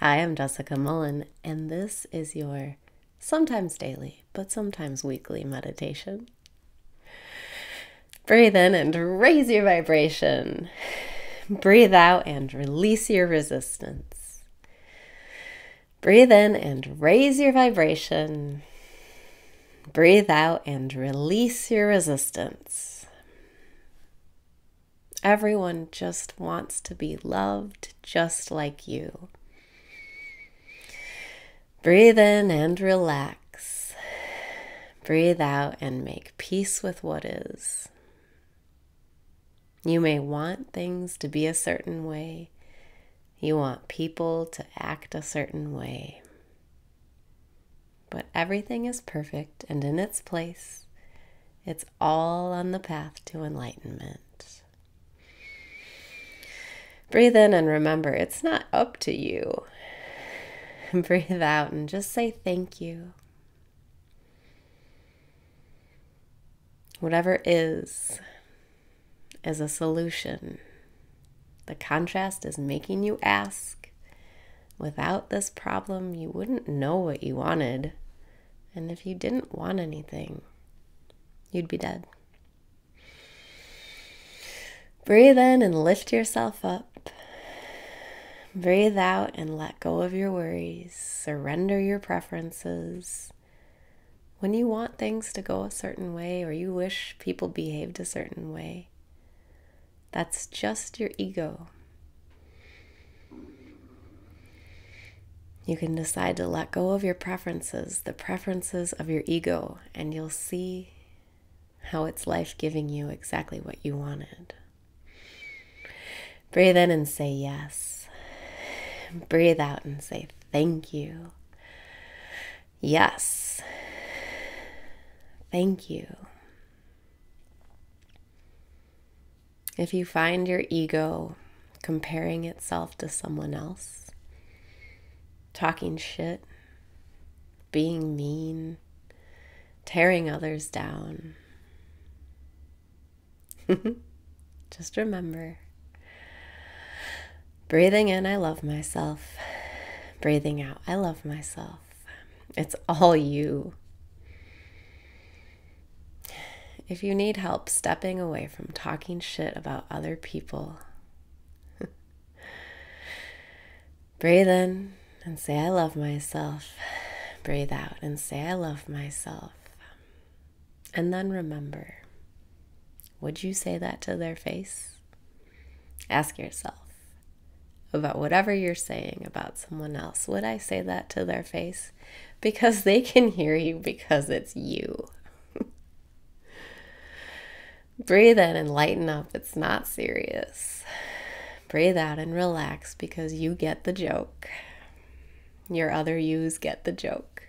Hi, I'm Jessica Mullen, and this is your sometimes daily, but sometimes weekly meditation. Breathe in and raise your vibration. Breathe out and release your resistance. Breathe in and raise your vibration. Breathe out and release your resistance. Everyone just wants to be loved just like you. Breathe in and relax. Breathe out and make peace with what is. You may want things to be a certain way. You want people to act a certain way. But everything is perfect and in its place. It's all on the path to enlightenment. Breathe in and remember it's not up to you. breathe out and just say thank you. Whatever is, is a solution. The contrast is making you ask. Without this problem, you wouldn't know what you wanted. And if you didn't want anything, you'd be dead. Breathe in and lift yourself up. Breathe out and let go of your worries. Surrender your preferences. When you want things to go a certain way or you wish people behaved a certain way, that's just your ego. You can decide to let go of your preferences, the preferences of your ego, and you'll see how it's life giving you exactly what you wanted. Breathe in and say yes. Breathe out and say thank you. Yes. Thank you. If you find your ego comparing itself to someone else, talking shit, being mean, tearing others down, just remember Breathing in, I love myself. Breathing out, I love myself. It's all you. If you need help stepping away from talking shit about other people, breathe in and say, I love myself. Breathe out and say, I love myself. And then remember, would you say that to their face? Ask yourself about whatever you're saying about someone else, would I say that to their face? Because they can hear you because it's you. Breathe in and lighten up. It's not serious. Breathe out and relax because you get the joke. Your other yous get the joke.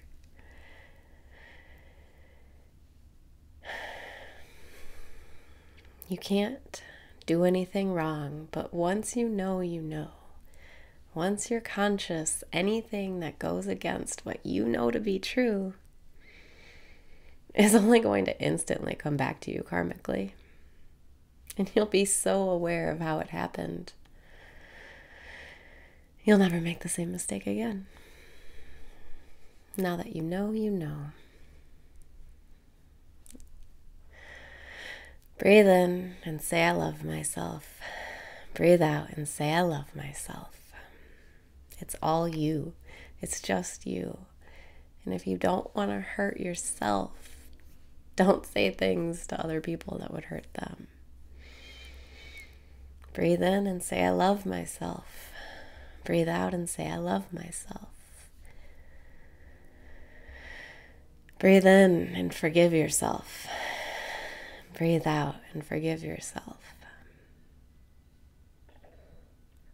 You can't do anything wrong, but once you know, you know. Once you're conscious, anything that goes against what you know to be true is only going to instantly come back to you karmically. And you'll be so aware of how it happened. You'll never make the same mistake again. Now that you know, you know. Breathe in and say, I love myself. Breathe out and say, I love myself. It's all you, it's just you. And if you don't want to hurt yourself, don't say things to other people that would hurt them. Breathe in and say, I love myself. Breathe out and say, I love myself. Breathe in and forgive yourself. Breathe out and forgive yourself.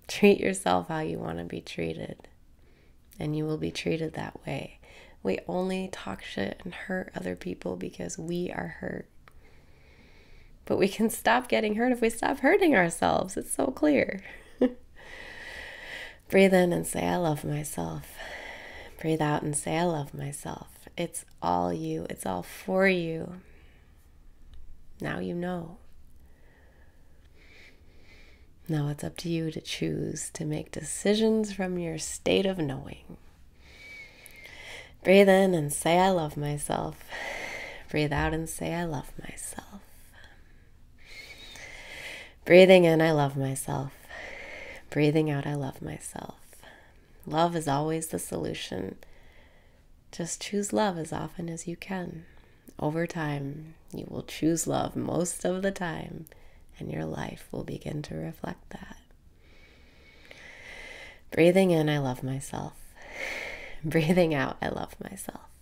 Treat yourself how you want to be treated, and you will be treated that way. We only talk shit and hurt other people because we are hurt. But we can stop getting hurt if we stop hurting ourselves. It's so clear. Breathe in and say, I love myself. Breathe out and say, I love myself. It's all you, it's all for you. Now you know. Now it's up to you to choose to make decisions from your state of knowing. Breathe in and say, I love myself. Breathe out and say, I love myself. Breathing in, I love myself. Breathing out, I love myself. Love is always the solution. Just choose love as often as you can. Over time, you will choose love most of the time, and your life will begin to reflect that. Breathing in, I love myself. Breathing out, I love myself.